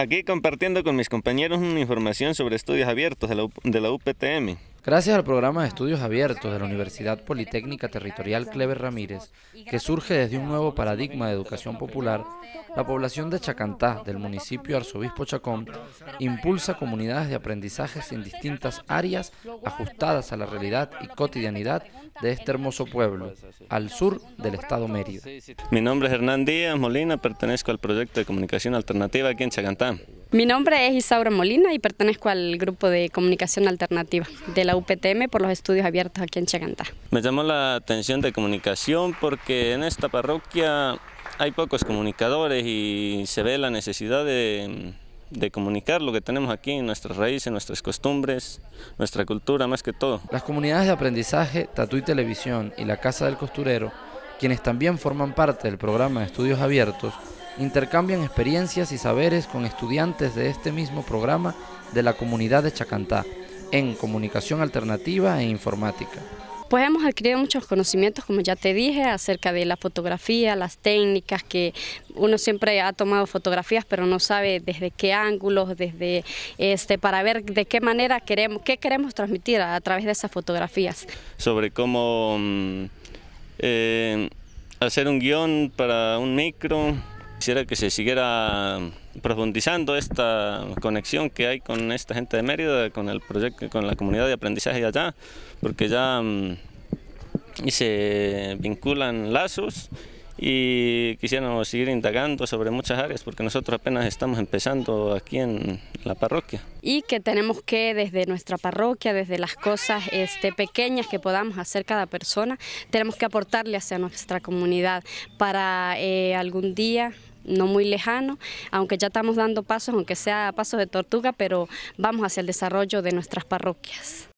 Aquí compartiendo con mis compañeros una información sobre estudios abiertos de la, de la UPTM. Gracias al programa de estudios abiertos de la Universidad Politécnica Territorial Clever Ramírez, que surge desde un nuevo paradigma de educación popular, la población de Chacantá, del municipio Arzobispo Chacón, impulsa comunidades de aprendizajes en distintas áreas ajustadas a la realidad y cotidianidad de este hermoso pueblo, al sur del estado Mérida. Mi nombre es Hernán Díaz Molina, pertenezco al proyecto de comunicación alternativa aquí en Chacantá. Mi nombre es Isaura Molina y pertenezco al grupo de comunicación alternativa de la UPTM por los estudios abiertos aquí en Chacantá. Me llamó la atención de comunicación porque en esta parroquia hay pocos comunicadores y se ve la necesidad de, de comunicar lo que tenemos aquí, nuestras raíces, nuestras costumbres, nuestra cultura más que todo. Las comunidades de aprendizaje, Tatu y Televisión y la Casa del Costurero, quienes también forman parte del programa de estudios abiertos, intercambian experiencias y saberes con estudiantes de este mismo programa de la comunidad de Chacantá en comunicación alternativa e informática. Pues hemos adquirido muchos conocimientos, como ya te dije, acerca de la fotografía, las técnicas, que uno siempre ha tomado fotografías, pero no sabe desde qué ángulos, desde este, para ver de qué manera queremos, qué queremos transmitir a, través de esas fotografías. Sobre cómo mm, eh, hacer un guion para un micro, Quisiera que se siguiera profundizando esta conexión que hay con esta gente de Mérida, con el proyecto, con la comunidad de aprendizaje de allá, porque ya mm, y se vinculan lazos y quisiéramos seguir indagando sobre muchas áreas porque nosotros apenas estamos empezando aquí en la parroquia. Y que tenemos que desde nuestra parroquia, desde las cosas este, pequeñas que podamos hacer cada persona, tenemos que aportarle hacia nuestra comunidad para eh, algún día no muy lejano, aunque ya estamos dando pasos, aunque sea pasos de tortuga, pero vamos hacia el desarrollo de nuestras parroquias.